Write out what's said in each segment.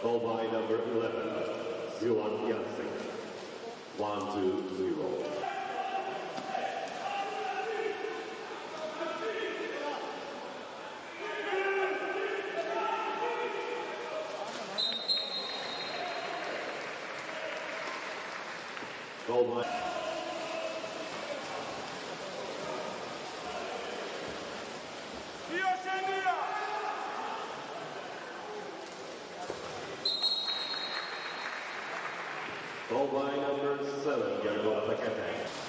Goal by number 11, Yuan Yansing. One, two, zero. Goal by Goal by number seven, Gergo Fekete.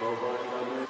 Goal by number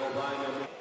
Goal